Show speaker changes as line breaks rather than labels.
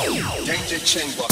Danger chamber.